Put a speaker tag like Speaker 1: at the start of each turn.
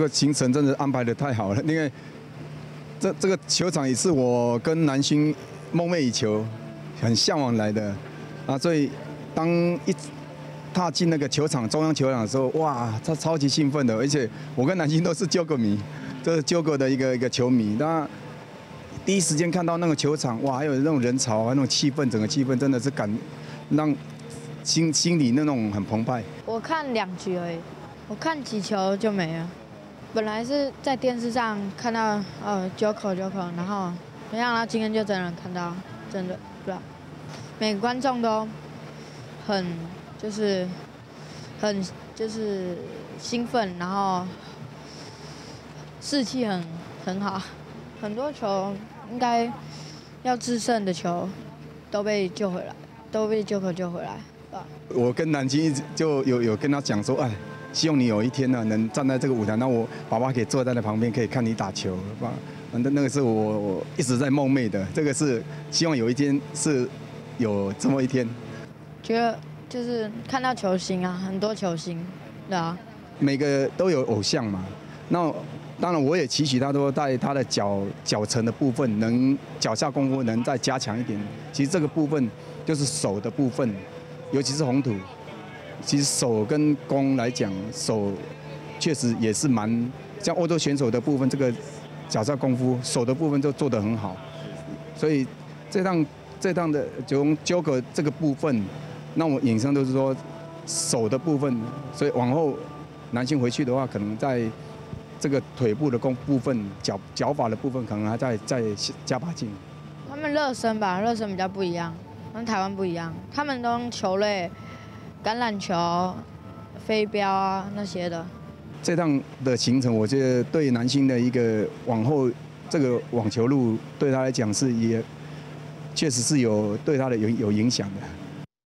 Speaker 1: 这个行程真的安排的太好了，因为这这个球场也是我跟南星梦寐以求、很向往来的啊，所以当一踏进那个球场中央球场的时候，哇，他超级兴奋的，而且我跟南星都是纠葛迷，这是纠葛的一个一个球迷，那第一时间看到那个球场，哇，还有那种人潮啊，那种气氛，整个气氛真的是感让心心里那种很澎湃。
Speaker 2: 我看两局而已，我看几球就没了。本来是在电视上看到呃九口九口，然后没想到今天就真的看到，真的对吧？每个观众都很就是很就是兴奋，然后士气很很好，很多球应该要制胜的球都被救回来，都被救口救回来，对吧？
Speaker 1: 我跟南京一直就有有跟他讲说，哎，希望你有一天呢能站在这个舞台，那我爸爸可以坐在那旁边，可以看你打球，吧？反正那个是我我一直在梦寐的，这个是希望有一天是有这么一天。
Speaker 2: 觉得就是看到球星啊，很多球星，对啊，
Speaker 1: 每个都有偶像嘛。那当然我也期许他说在他的脚脚程的部分，能脚下功夫能再加强一点。其实这个部分就是手的部分，尤其是红土。其实手跟弓来讲，手确实也是蛮像欧洲选手的部分，这个脚下功夫手的部分就做得很好。所以这趟这趟的从纠葛这个部分，那我引申都是说手的部分，所以往后男性回去的话，可能在这个腿部的功部分、脚脚法的部分，可能还在再加把劲。
Speaker 2: 他们热身吧，热身比较不一样，跟台湾不一样，他们都用球类。橄榄球、飞镖啊那些的，
Speaker 1: 这趟的行程，我觉得对男星的一个往后这个网球路，对他来讲是也确实是有对他的有有影响的。